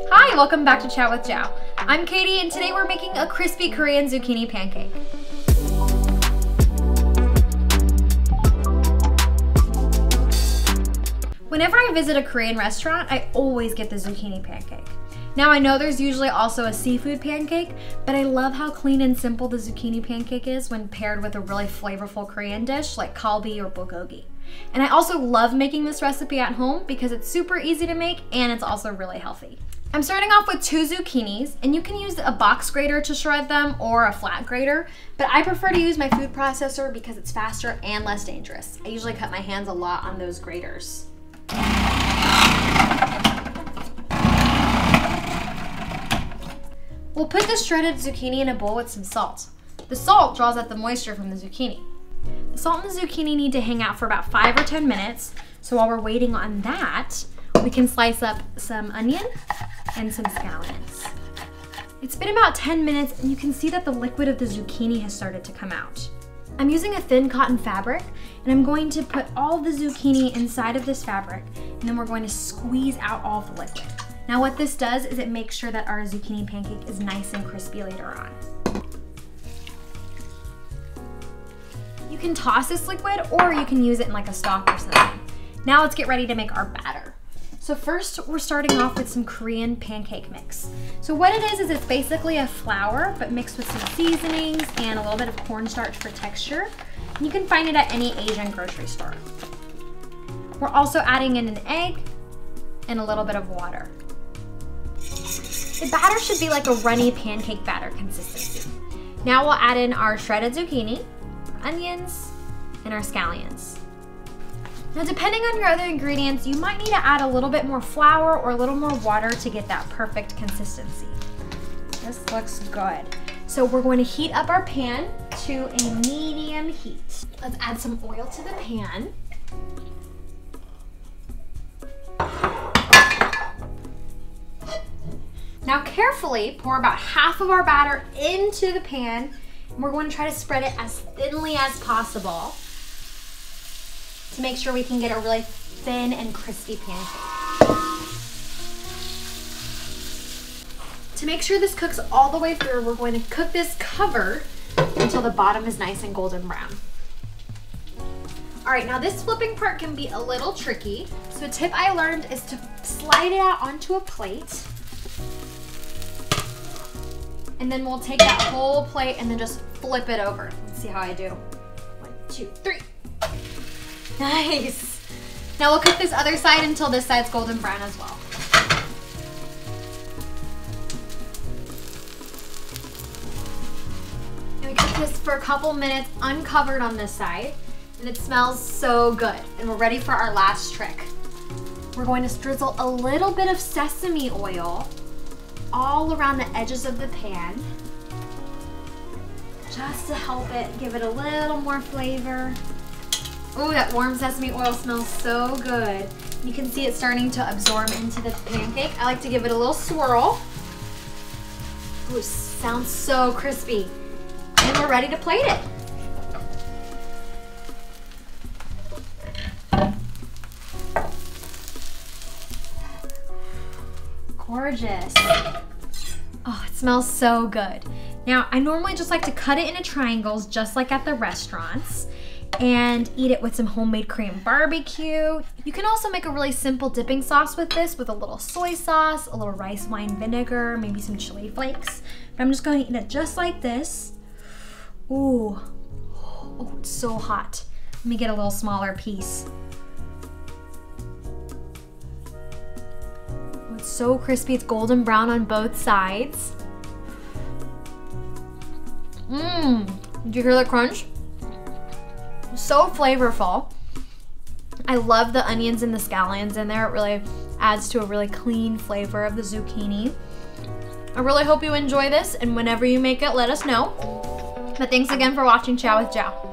Hi, welcome back to Chow with Jao. I'm Katie and today we're making a crispy Korean zucchini pancake. Whenever I visit a Korean restaurant, I always get the zucchini pancake. Now I know there's usually also a seafood pancake, but I love how clean and simple the zucchini pancake is when paired with a really flavorful Korean dish like kalbi or bulgogi. And I also love making this recipe at home because it's super easy to make and it's also really healthy. I'm starting off with two zucchinis and you can use a box grater to shred them or a flat grater, but I prefer to use my food processor because it's faster and less dangerous. I usually cut my hands a lot on those graters. We'll put the shredded zucchini in a bowl with some salt. The salt draws out the moisture from the zucchini. The salt and the zucchini need to hang out for about five or 10 minutes. So while we're waiting on that, we can slice up some onion and some scallions. It's been about 10 minutes and you can see that the liquid of the zucchini has started to come out. I'm using a thin cotton fabric and I'm going to put all the zucchini inside of this fabric and then we're going to squeeze out all the liquid. Now what this does is it makes sure that our zucchini pancake is nice and crispy later on. You can toss this liquid or you can use it in like a stock or something. Now let's get ready to make our batter. So first we're starting off with some Korean pancake mix. So what it is, is it's basically a flour, but mixed with some seasonings and a little bit of cornstarch for texture. And you can find it at any Asian grocery store. We're also adding in an egg and a little bit of water. The batter should be like a runny pancake batter consistency. Now we'll add in our shredded zucchini, onions, and our scallions. Now depending on your other ingredients, you might need to add a little bit more flour or a little more water to get that perfect consistency. This looks good. So we're going to heat up our pan to a medium heat. Let's add some oil to the pan. Now carefully pour about half of our batter into the pan. And we're going to try to spread it as thinly as possible to make sure we can get a really thin and crispy pancake. To make sure this cooks all the way through, we're going to cook this covered until the bottom is nice and golden brown. All right, now this flipping part can be a little tricky. So a tip I learned is to slide it out onto a plate. And then we'll take that whole plate and then just flip it over. Let's see how I do. One, two, three. Nice. Now we'll cook this other side until this side's golden brown as well. And we cook this for a couple minutes uncovered on this side and it smells so good. And we're ready for our last trick. We're going to drizzle a little bit of sesame oil all around the edges of the pan just to help it give it a little more flavor. Oh, that warm sesame oil smells so good. You can see it starting to absorb into the pancake. I like to give it a little swirl. Ooh, sounds so crispy. And we're ready to plate it. Gorgeous. Oh, it smells so good. Now, I normally just like to cut it into triangles just like at the restaurants and eat it with some homemade Korean barbecue. You can also make a really simple dipping sauce with this with a little soy sauce, a little rice wine vinegar, maybe some chili flakes. But I'm just going to eat it just like this. Ooh, oh, it's so hot. Let me get a little smaller piece. Oh, it's so crispy, it's golden brown on both sides. Mmm, did you hear the crunch? So flavorful. I love the onions and the scallions in there. It really adds to a really clean flavor of the zucchini. I really hope you enjoy this and whenever you make it, let us know. But thanks again for watching Chow with Jao.